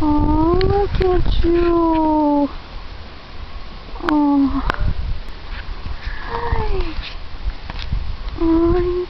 Oh, look at you. Oh. Hi. Oh,